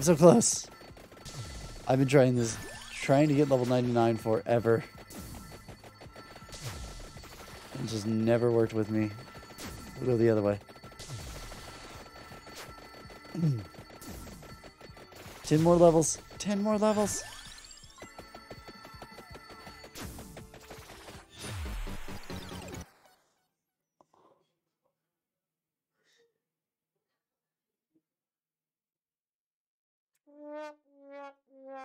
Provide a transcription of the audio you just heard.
I'm so close. I've been trying this, trying to get level 99 forever. It just never worked with me. We'll go the other way. 10 more levels. 10 more levels. Yeah, yeah, yeah.